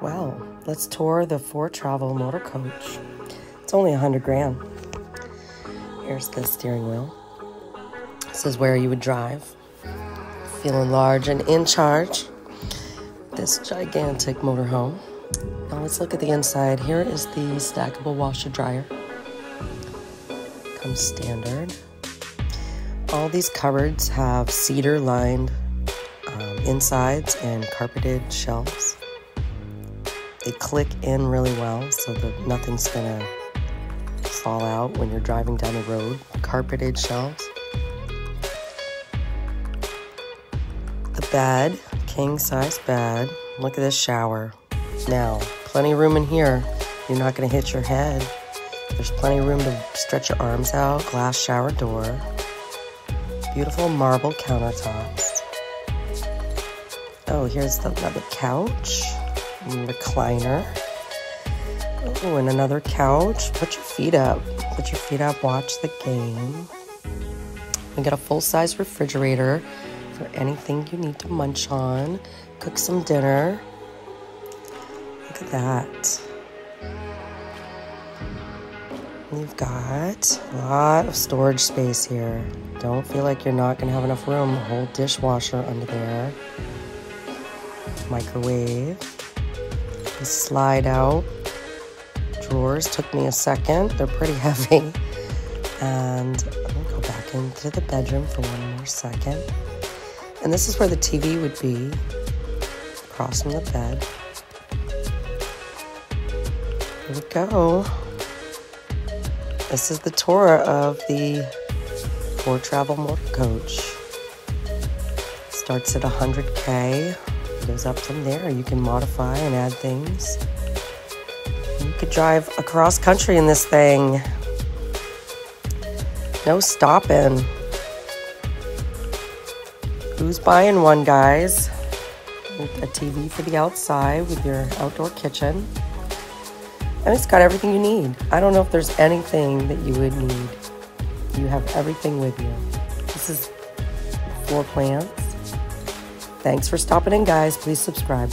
Well, let's tour the Foretravel Motor Coach. It's only a hundred grand. Here's the steering wheel. This is where you would drive. Feeling large and in charge. This gigantic motorhome. Now let's look at the inside. Here is the stackable washer dryer. Comes standard. All these cupboards have cedar lined um, insides and carpeted shelves. They click in really well so that nothing's gonna fall out when you're driving down the road. Carpeted shelves. The bed, king size bed. Look at this shower. Now, plenty of room in here. You're not gonna hit your head. There's plenty of room to stretch your arms out. Glass shower door. Beautiful marble countertops. Oh, here's the, another couch, recliner. Oh, and another couch. Put your feet up. Put your feet up. Watch the game. We got a full-size refrigerator for anything you need to munch on. Cook some dinner. Look at that. You've got a lot of storage space here. Don't feel like you're not going to have enough room. A whole dishwasher under there. Microwave. Slide out drawers took me a second. They're pretty heavy. And I'm to go back into the bedroom for one more second. And this is where the TV would be across from the bed. Here we go. This is the tour of the Foretravel Motor Coach. Starts at 100K, goes up from there. You can modify and add things. You could drive across country in this thing. No stopping. Who's buying one, guys? A TV for the outside with your outdoor kitchen. And it's got everything you need. I don't know if there's anything that you would need. You have everything with you. This is four plans. Thanks for stopping in, guys. Please subscribe.